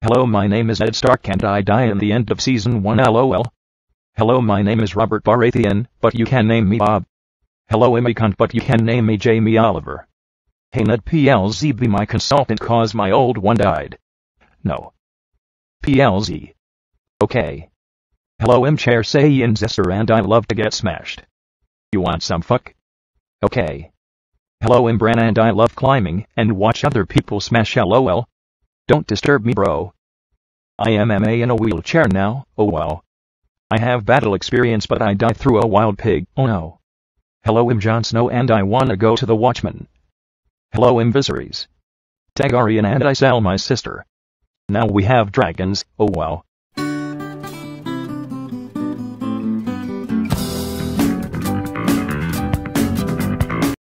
Hello, my name is Ned Stark and I die in the end of season 1 lol. Hello, my name is Robert Baratheon, but you can name me Bob. Hello, Emmy Cunt, but you can name me Jamie Oliver. Hey Ned PLZ be my consultant cause my old one died. No. PLZ. Okay. Hello, M Chair Saiyan Zester and I love to get smashed. You want some fuck? Okay. Hello, Imbran and I love climbing and watch other people smash lol. Don't disturb me bro. I am MA in a wheelchair now, oh wow. I have battle experience but I die through a wild pig, oh no. Hello I'm Jon Snow and I wanna go to the Watchmen. Hello I'm Viserys. Targaryen and I sell my sister. Now we have dragons, oh wow.